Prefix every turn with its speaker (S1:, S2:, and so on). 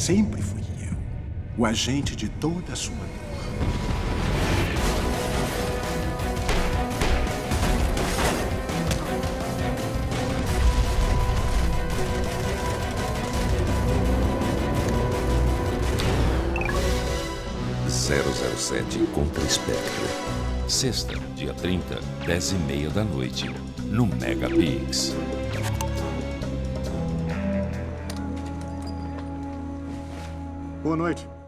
S1: Sempre fui eu, o agente de toda a sua dor.
S2: Zero sete contra Spectre. Sexta, dia 30, 10 e meia da noite, no Megapix.
S3: Boa noite.